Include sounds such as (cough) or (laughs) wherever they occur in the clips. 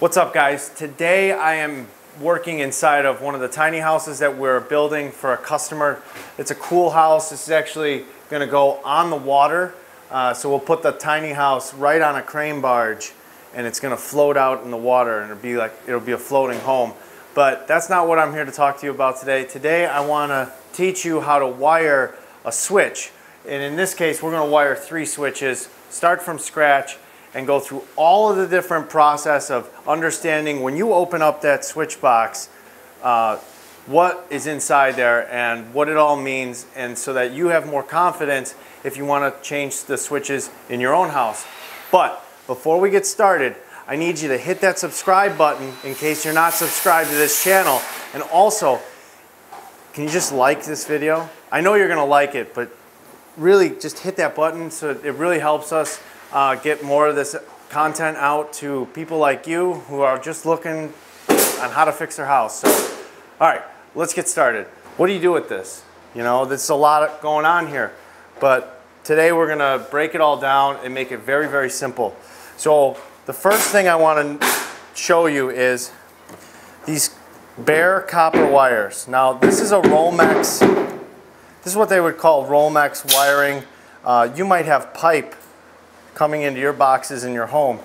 What's up guys? Today I am working inside of one of the tiny houses that we're building for a customer. It's a cool house. This is actually gonna go on the water. Uh, so we'll put the tiny house right on a crane barge and it's gonna float out in the water and it'll be like, it'll be a floating home. But that's not what I'm here to talk to you about today. Today I wanna teach you how to wire a switch. And in this case, we're gonna wire three switches, start from scratch, and go through all of the different process of understanding when you open up that switch box, uh, what is inside there and what it all means and so that you have more confidence if you want to change the switches in your own house. But before we get started, I need you to hit that subscribe button in case you're not subscribed to this channel. And also, can you just like this video? I know you're going to like it, but really just hit that button so it really helps us uh, get more of this content out to people like you who are just looking on how to fix their house. So, all right, let's get started. What do you do with this? You know, there's a lot going on here, but today we're gonna break it all down and make it very, very simple. So the first thing I wanna show you is these bare copper wires. Now this is a Romex, this is what they would call Romex wiring. Uh, you might have pipe coming into your boxes in your home.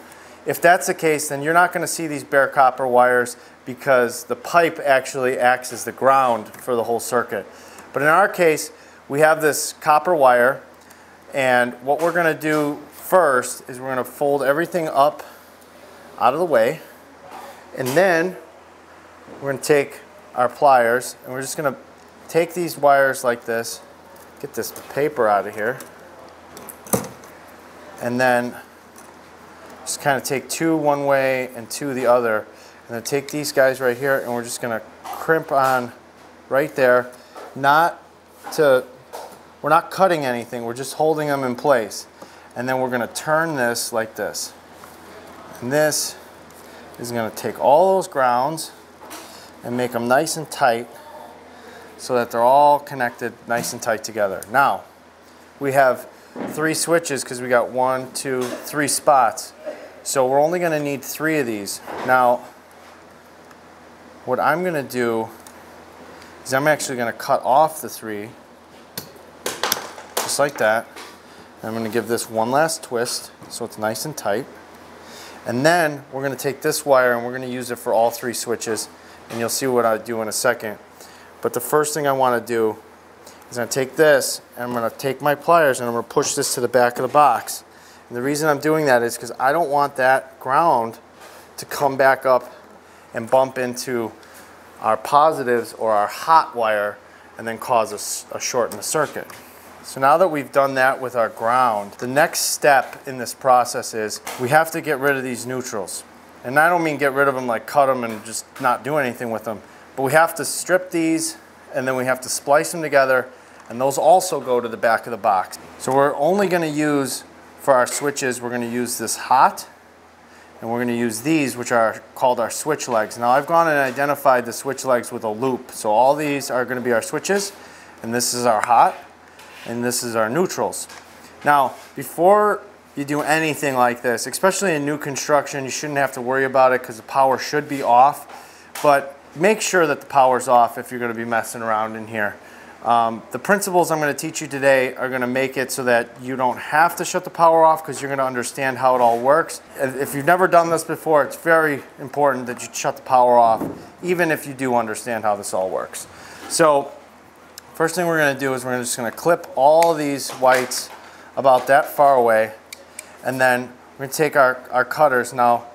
If that's the case, then you're not going to see these bare copper wires because the pipe actually acts as the ground for the whole circuit. But in our case, we have this copper wire, and what we're going to do first is we're going to fold everything up out of the way, and then we're going to take our pliers, and we're just going to take these wires like this, get this paper out of here, and then just kind of take two one way and two the other. And then take these guys right here and we're just gonna crimp on right there. Not to, we're not cutting anything, we're just holding them in place. And then we're gonna turn this like this. And this is gonna take all those grounds and make them nice and tight so that they're all connected nice and tight together. Now, we have three switches because we got one, two, three spots. So we're only going to need three of these. Now, what I'm going to do is I'm actually going to cut off the three, just like that. I'm going to give this one last twist so it's nice and tight. And then we're going to take this wire and we're going to use it for all three switches. And you'll see what I do in a second. But the first thing I want to do is I'm to take this and I'm going to take my pliers and I'm to push this to the back of the box. And the reason I'm doing that is because I don't want that ground to come back up and bump into our positives or our hot wire and then cause a, a short in the circuit. So now that we've done that with our ground, the next step in this process is we have to get rid of these neutrals. And I don't mean get rid of them like cut them and just not do anything with them, but we have to strip these and then we have to splice them together and those also go to the back of the box. So we're only going to use, for our switches, we're going to use this hot and we're going to use these which are called our switch legs. Now I've gone and identified the switch legs with a loop. So all these are going to be our switches and this is our hot and this is our neutrals. Now before you do anything like this, especially in new construction, you shouldn't have to worry about it because the power should be off. But make sure that the power's off if you're going to be messing around in here. Um, the principles I'm going to teach you today are going to make it so that you don't have to shut the power off because you're going to understand how it all works. If you've never done this before, it's very important that you shut the power off, even if you do understand how this all works. So first thing we're going to do is we're just going to clip all these whites about that far away, and then we're going to take our, our cutters. Now,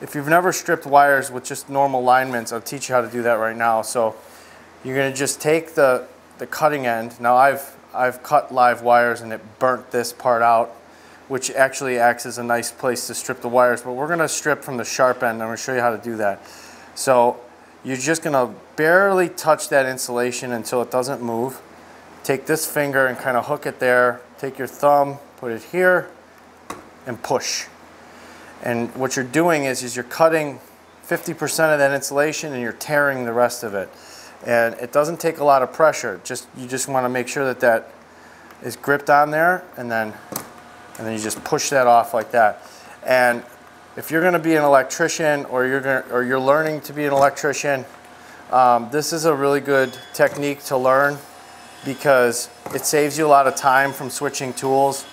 if you've never stripped wires with just normal lineman's, I'll teach you how to do that right now. So you're going to just take the, the cutting end. Now I've, I've cut live wires and it burnt this part out, which actually acts as a nice place to strip the wires. But we're going to strip from the sharp end. I'm going to show you how to do that. So you're just going to barely touch that insulation until it doesn't move. Take this finger and kind of hook it there. Take your thumb, put it here, and push. And what you're doing is, is you're cutting 50% of that insulation and you're tearing the rest of it. And it doesn't take a lot of pressure. Just You just want to make sure that that is gripped on there and then, and then you just push that off like that. And if you're going to be an electrician or you're gonna, or you're learning to be an electrician, um, this is a really good technique to learn because it saves you a lot of time from switching tools.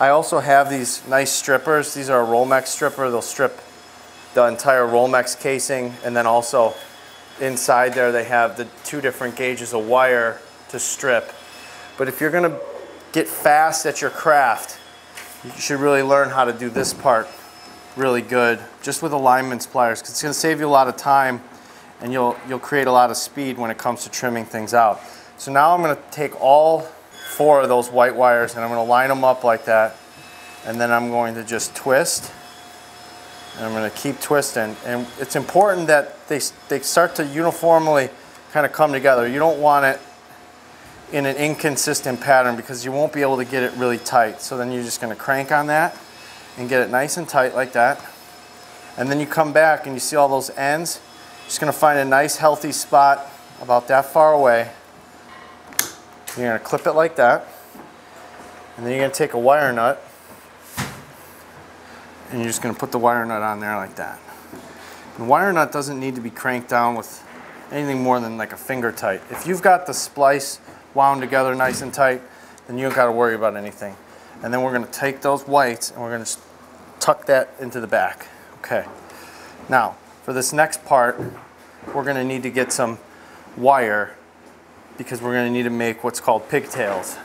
I also have these nice strippers. These are a Romex stripper. They'll strip the entire Romex casing and then also inside there they have the two different gauges of wire to strip. But if you're gonna get fast at your craft, you should really learn how to do this part really good just with a lineman's pliers because it's to save you a lot of time and you'll you'll create a lot of speed when it comes to trimming things out. So now I'm going to take all four of those white wires and I'm going to line them up like that and then I'm going to just twist and I'm going to keep twisting and it's important that they, they start to uniformly kind of come together. You don't want it in an inconsistent pattern because you won't be able to get it really tight. So then you're just going to crank on that and get it nice and tight like that. And then you come back and you see all those ends. Just going to find a nice healthy spot about that far away. You're going to clip it like that. And then you're going to take a wire nut and you're just going to put the wire nut on there like that. The wire nut doesn't need to be cranked down with anything more than like a finger tight. If you've got the splice wound together nice and tight, then you don't got to worry about anything. And then we're going to take those whites and we're going to tuck that into the back. Okay. Now, for this next part, we're going to need to get some wire because we're going to need to make what's called pigtails.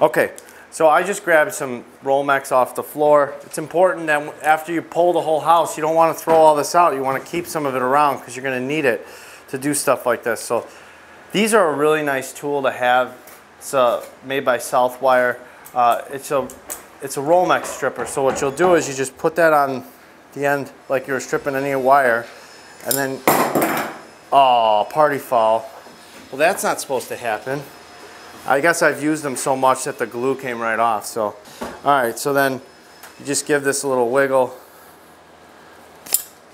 Okay, so I just grabbed some Romex off the floor. It's important that after you pull the whole house, you don't want to throw all this out. You want to keep some of it around because you're going to need it to do stuff like this. So these are a really nice tool to have. It's uh, made by Southwire. Uh, it's a it's a Romex stripper. So what you'll do is you just put that on the end like you're stripping any wire, and then oh party foul. Well, that's not supposed to happen. I guess I've used them so much that the glue came right off. So, all right. So then you just give this a little wiggle,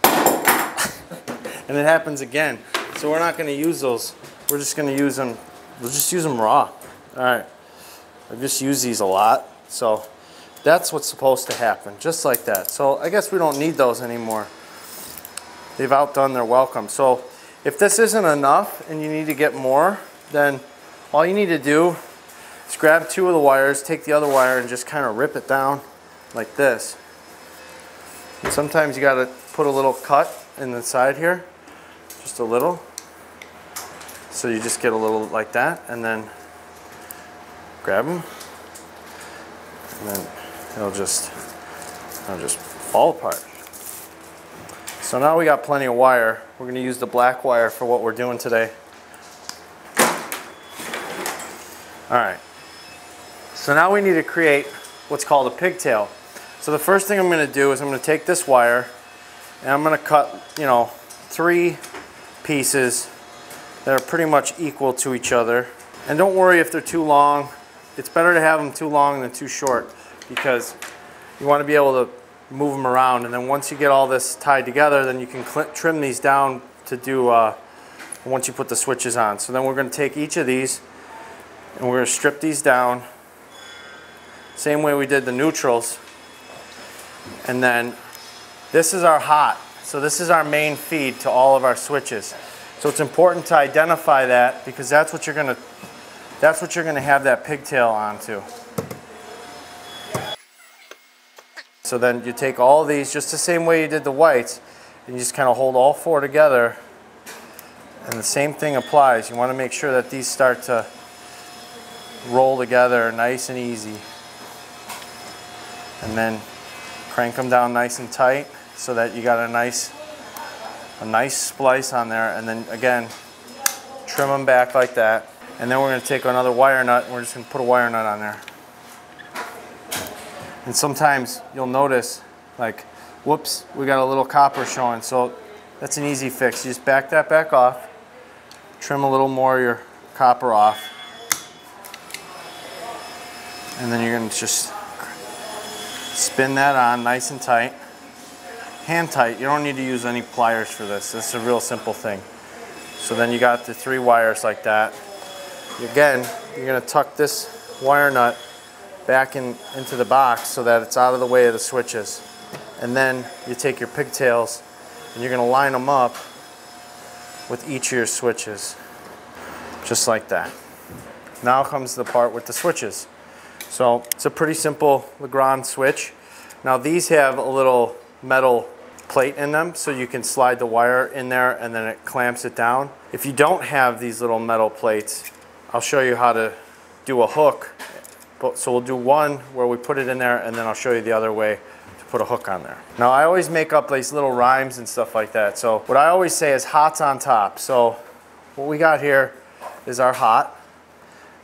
(laughs) and it happens again. So we're not going to use those we're just going to use them, we'll just use them raw. All right. I've just used these a lot. So that's what's supposed to happen, just like that. So I guess we don't need those anymore. They've outdone their welcome. So if this isn't enough and you need to get more, then all you need to do is grab two of the wires, take the other wire and just kind of rip it down like this. And sometimes you got to put a little cut in the side here, just a little. So you just get a little like that and then grab them and then it'll just, it'll just fall apart. So now we got plenty of wire. We're gonna use the black wire for what we're doing today. All right. So now we need to create what's called a pigtail. So the first thing I'm gonna do is I'm gonna take this wire and I'm gonna cut, you know, three pieces that are pretty much equal to each other. And don't worry if they're too long. It's better to have them too long than too short because you want to be able to move them around. And then once you get all this tied together, then you can trim these down to do uh, once you put the switches on. So then we're going to take each of these and we're to strip these down. Same way we did the neutrals. And then this is our hot. So this is our main feed to all of our switches. So it's important to identify that because that's what you're going to that's what you're going to have that pigtail onto. So then you take all these just the same way you did the whites and you just kind of hold all four together. And the same thing applies. You want to make sure that these start to roll together nice and easy. And then crank them down nice and tight so that you got a nice a nice splice on there. And then again trim them back like that. And then we're going to take another wire nut. And we're just going to put a wire nut on there and sometimes you'll notice like whoops we got a little copper showing so that's an easy fix you just back that back off trim a little more of your copper off and then you're to just spin that on nice and tight hand tight. You don't need to use any pliers for this. This is a real simple thing. So then you got the three wires like that. Again, you're gonna tuck this wire nut back in into the box so that it's out of the way of the switches. And then you take your pigtails and you're gonna line them up with each of your switches, just like that. Now comes the part with the switches. So it's a pretty simple Legrand switch. Now these have a little metal plate in them so you can slide the wire in there and then it clamps it down. If you don't have these little metal plates, I'll show you how to do a hook. So we'll do one where we put it in there and then I'll show you the other way to put a hook on there. Now I always make up these little rhymes and stuff like that. So what I always say is hot's on top. So what we got here is our hot.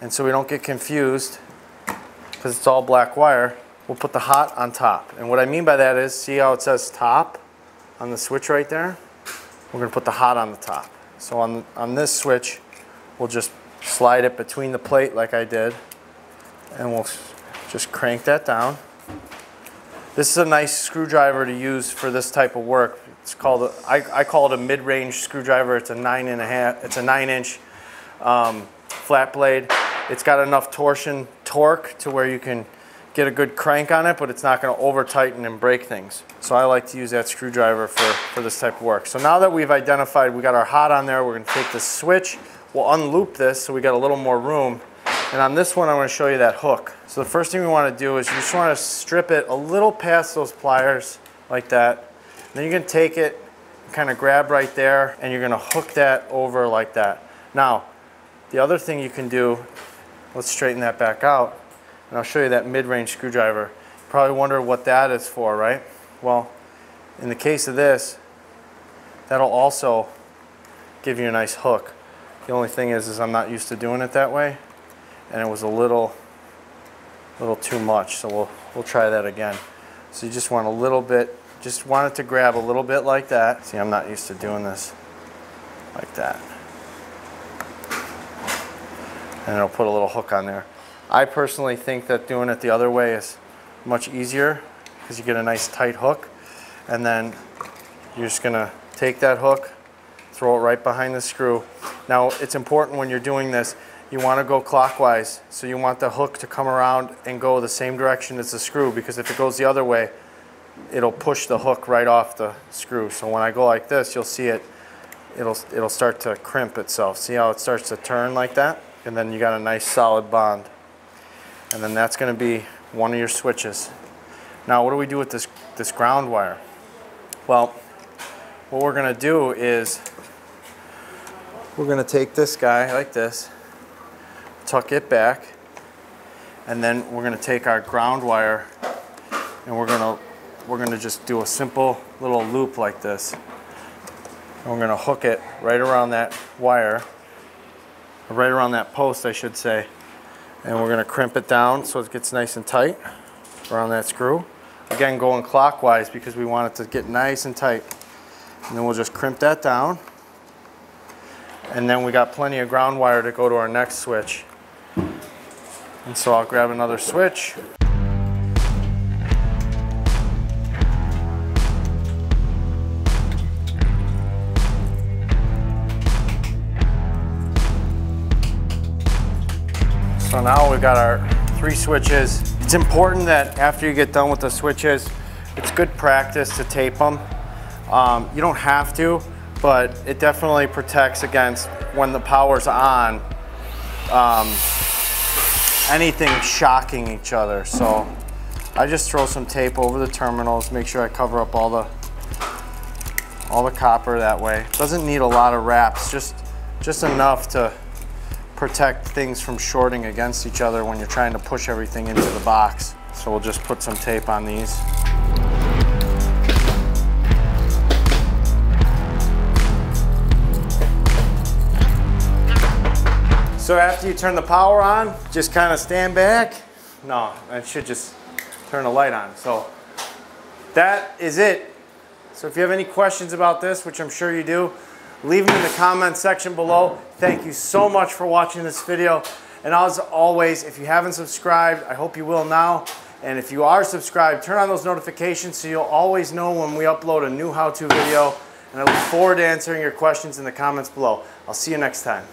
And so we don't get confused because it's all black wire, we'll put the hot on top. And what I mean by that is, see how it says top on the switch right there? We're gonna put the hot on the top. So on, on this switch, we'll just slide it between the plate like I did, and we'll just crank that down. This is a nice screwdriver to use for this type of work. It's called, a, I, I call it a mid-range screwdriver. It's a nine and a half, it's a nine inch um, flat blade. It's got enough torsion torque to where you can get a good crank on it, but it's not gonna over tighten and break things. So I like to use that screwdriver for, for this type of work. So now that we've identified, we got our hot on there, we're gonna take the switch, we'll unloop this so we got a little more room. And on this one, I'm gonna show you that hook. So the first thing we wanna do is you just wanna strip it a little past those pliers like that. Then you're gonna take it, kind of grab right there, and you're gonna hook that over like that. Now, the other thing you can do Let's straighten that back out. And I'll show you that mid-range screwdriver. Probably wonder what that is for, right? Well, in the case of this, that'll also give you a nice hook. The only thing is, is I'm not used to doing it that way. And it was a little, little too much. So we'll, we'll try that again. So you just want a little bit, just want it to grab a little bit like that. See, I'm not used to doing this like that and it'll put a little hook on there. I personally think that doing it the other way is much easier because you get a nice tight hook and then you're just gonna take that hook, throw it right behind the screw. Now it's important when you're doing this, you wanna go clockwise. So you want the hook to come around and go the same direction as the screw because if it goes the other way, it'll push the hook right off the screw. So when I go like this, you'll see it, it'll, it'll start to crimp itself. See how it starts to turn like that? and then you got a nice solid bond. And then that's going to be one of your switches. Now what do we do with this, this ground wire? Well, what we're going to do is we're going to take this guy like this, tuck it back, and then we're going to take our ground wire and we're going to we're to just do a simple little loop like this. And we're going to hook it right around that wire right around that post I should say. And we're going to crimp it down so it gets nice and tight around that screw. Again going clockwise because we want it to get nice and tight. And then we'll just crimp that down. And then we got plenty of ground wire to go to our next switch and so I'll grab another switch So now we've got our three switches. It's important that after you get done with the switches, it's good practice to tape them. Um, you don't have to, but it definitely protects against when the power's on, um, anything shocking each other. So I just throw some tape over the terminals, make sure I cover up all the all the copper that way. Doesn't need a lot of wraps, just just enough to protect things from shorting against each other when you're trying to push everything into the box. So we'll just put some tape on these. So after you turn the power on, just kind of stand back. No, I should just turn the light on. So that is it. So if you have any questions about this, which I'm sure you do, leave them in the comment section below. Thank you so much for watching this video. And as always, if you haven't subscribed, I hope you will now. And if you are subscribed, turn on those notifications so you'll always know when we upload a new how-to video. And I look forward to answering your questions in the comments below. I'll see you next time.